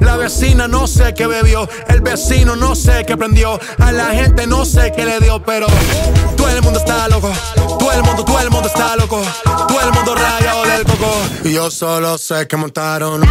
La vecina no sé qué bebió, el vecino no sé qué prendió, a la gente no sé qué le dio, pero todo el mundo está loco, todo el mundo, todo el mundo está loco, todo el mundo rayado del coco. Y yo solo sé que montaron.